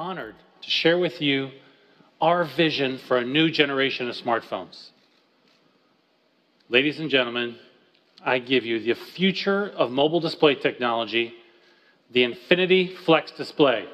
honored to share with you our vision for a new generation of smartphones. Ladies and gentlemen, I give you the future of mobile display technology, the Infinity Flex Display.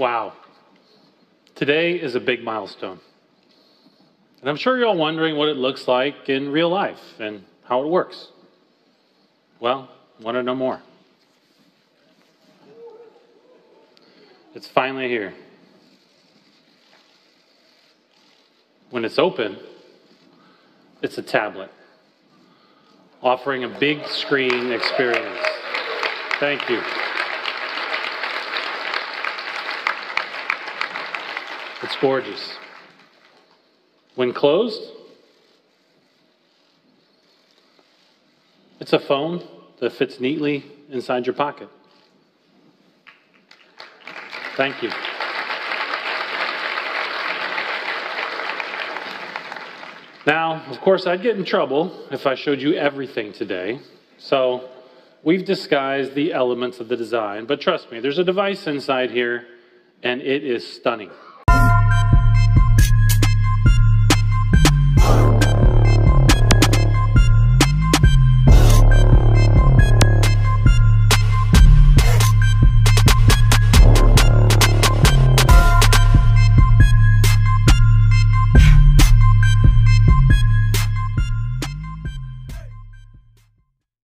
Wow. Today is a big milestone. And I'm sure you're all wondering what it looks like in real life and how it works. Well, want to know more? It's finally here. When it's open, it's a tablet offering a big screen experience. Thank you. It's gorgeous. When closed, it's a phone that fits neatly inside your pocket. Thank you. Now, of course, I'd get in trouble if I showed you everything today. So we've disguised the elements of the design, but trust me, there's a device inside here, and it is stunning.